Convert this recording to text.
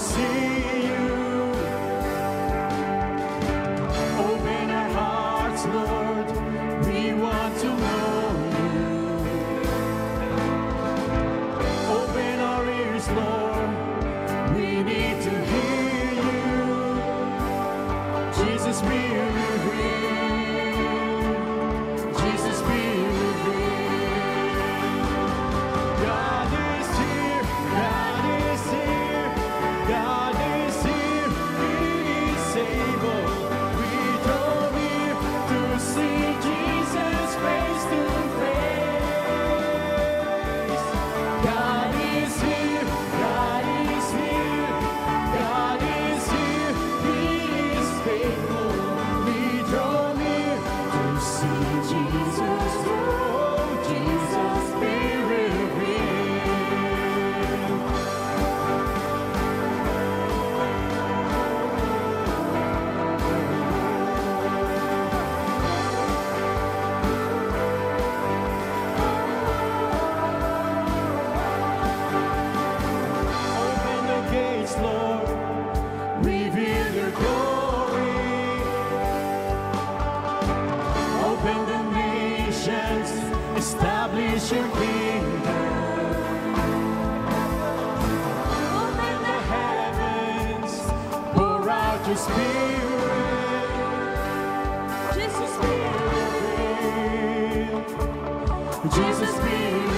see. Jesus, Spirit.